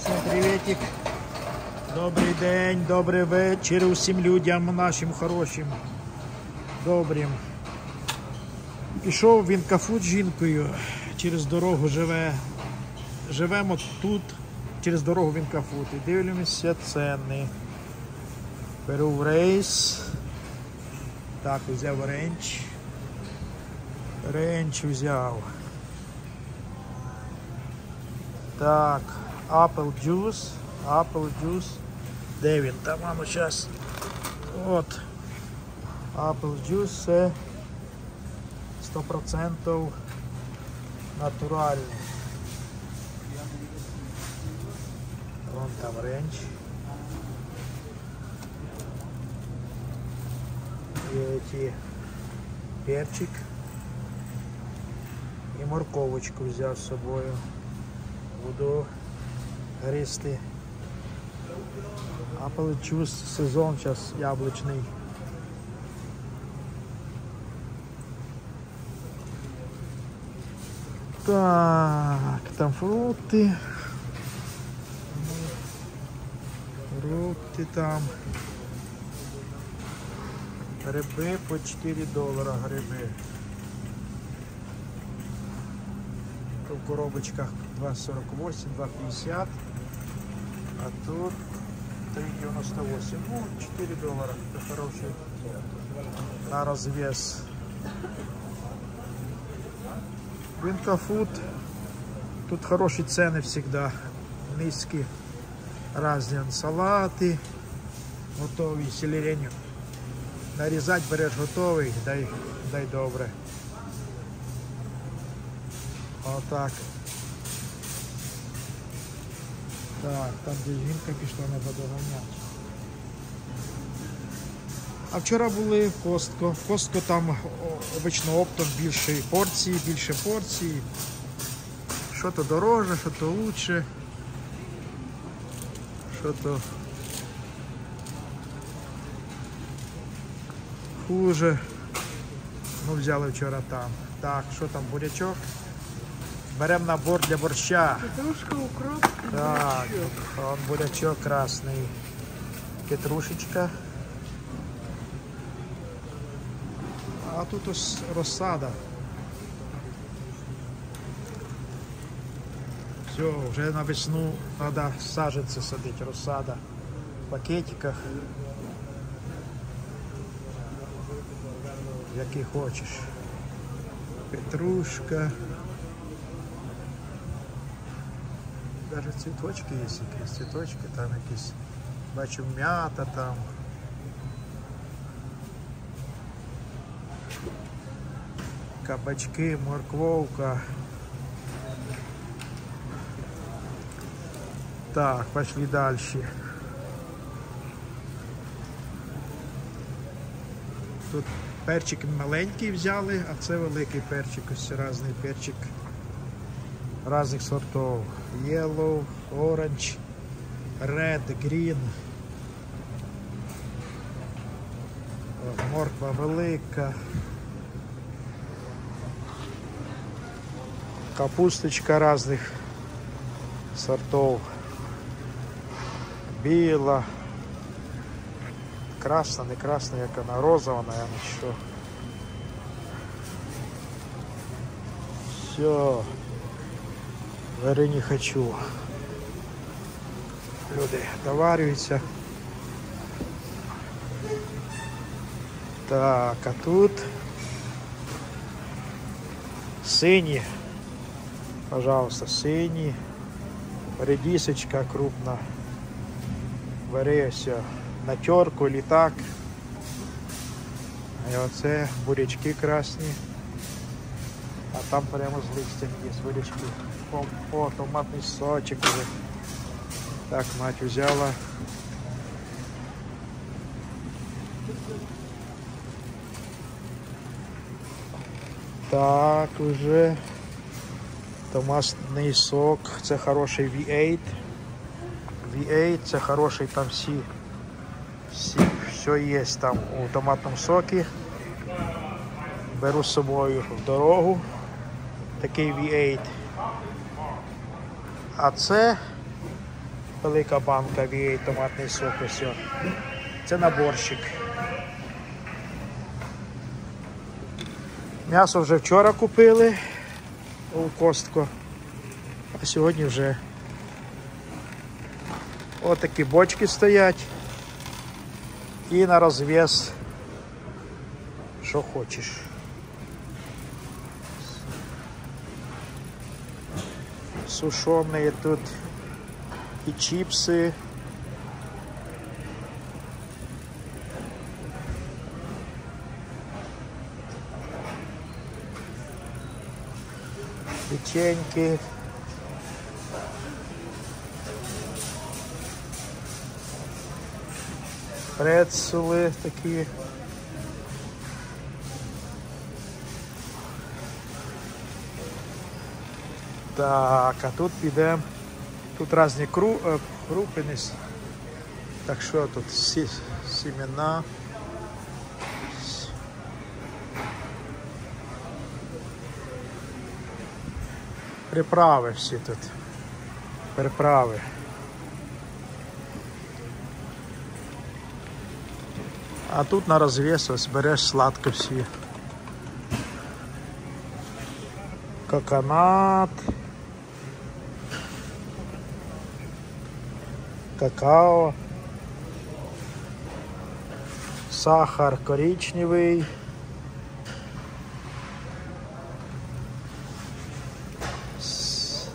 Всім привітик. Добрий день, добрий вечір усім людям нашим хорошим, добрим. Пішов він кафут з жінкою, через дорогу живе. Живемо тут, через дорогу він кафут. І дивимося ціни. Беру в рейс. Так, взяв ренч. Ренч взяв. Так, Apple Juice. Apple Juice. Де він? Там, мамо, зараз. От. Apple Juice це 100% натуральний. Вон там ренч. І эти перчик. І морковочку взяв з собою. Буду гристи. Apple Juice сезон зараз яблучний. Так, там фрукти. Фрукти там. Гриби по 4 долара гриби. В коробочках 2,48, 2,50. А тут 3,98. Ну, 4 доллара. Это хороший на развес. Винкофуд. Тут хорошие цены всегда. Низкие. Разные салаты. Готові селереню. Нарізати береш готовий, дай, дай добре. Отак. Так, там де жінка пішла на водоганяч. А вчора були в Костко. В Костко там обично оптом більше порції, більше порції. Що то дороже, що то лучше. Що то хуже. Ну, взяли вчора там. Так, що там, бурячок? Беремо набор для борща. Петрушка, укроп. Так, он бурячок красный. Петрушечка. А тут ось розсада. Все, вже на весну треба саженці садити, розсада. В пакетиках. Які хочеш. Петрушка. Даже цвіточки є якісь, цвіточки там якісь. Бачу м'ята там. Кабачки, морковка. Так, пошли дальше. Тут перчик маленький взяли, а це великий перчик, ось різний перчик разных сортов. Yellow, orange, red, green. Морква велика. Капусточка разных сортов. Біла. Красна, не красна, як вона, розова, наверное, що. Все. Бери не хочу. Люди доварюються. Так, а тут сині. Пожалуйста, сині. Редисочка крупна. Бери ось на терку или так. І оце бурячки красні. А там прямо з листям є бурячки. О, томатний сочок уже. Так, мать взяла. Так, уже томатний сок. Це хороший V8. V8 це хороший там всі. всі все є там у томатному сокі. Беру з собою в дорогу. Такий V8. А це велика банка віє томатний сок. Ось. Це наборщик. М'ясо вже вчора купили у Костко, а сьогодні вже отакі бочки стоять. І на розв'яз, що хочеш. Сушеные тут и чипсы. Печеньки. Прецели такі. Так, а тут підемо. Тут різні кру, е, крупи. не с- Так що тут сі, сімена. С- Приправи всі тут. Приправи. А тут на розвес ось береш сладко всі. Коконат. Какао. Сахар коричневий. С-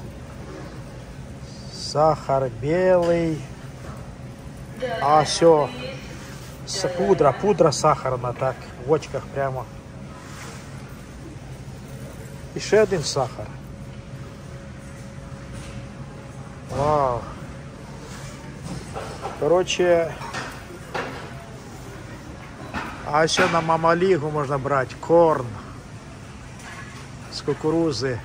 Сахар белый. А все. Пудра, пудра сахарна, так, в очках прямо. І ще один сахар. Вау. Коротше, а ще на мамалігу можна брати корн з кукурузи.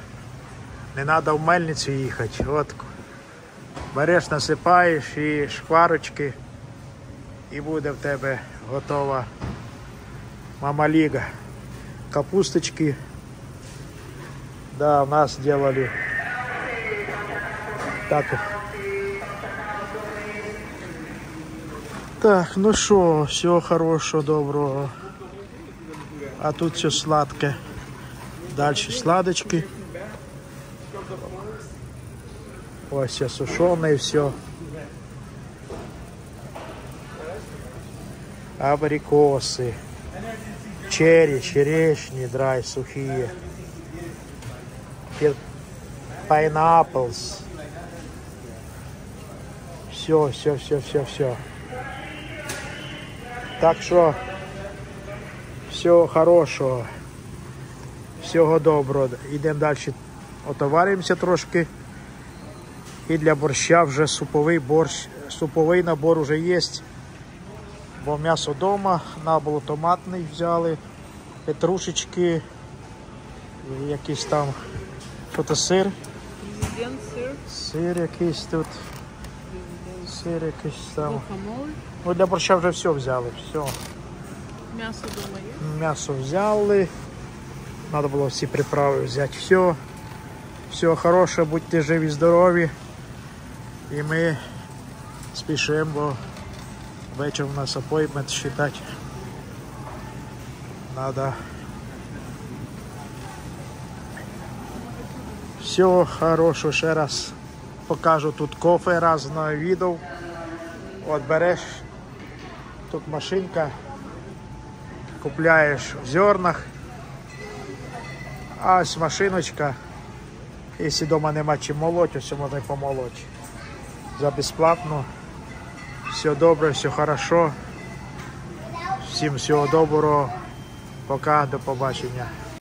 Не треба в мельницю їхати. От береш, насипаєш і шкварочки, і буде в тебе готова мамаліга. Капусточки. Да, у нас делали так. Так, ну що, всього хорошого, доброго. А тут все сладке. Далі сладочки. Ось все сушене і все. Абрикосы. Черри, черешни, драй, сухие. Pineapples. Все, все, все, все, все. Так що всього хорошого, всього доброго. Йдемо далі, отоваримося трошки. І для борща вже суповий борщ, суповий набор вже є. Бо м'ясо вдома, набуло томатний взяли, петрушечки, якийсь там що то сир. Президент, сир, Сир якийсь тут. Сир якийсь там. Ну для борща вже все взяли. Все. м'ясо дома. М'ясо взяли. Треба було всі приправи взяти. Все. Всього хорошого, будьте живі, здорові. І ми спішимо, бо вечір у нас апоймент считати. Надо. Всього хорошого ще раз покажу тут кофе разного відео. От береш тут машинка купляєш в зернах. А ось машиночка. Якщо вдома нема чим молоть, ось можна і помолоть. За безплатно. Все добре, все хорошо. Всім всього доброго. Пока, до побачення.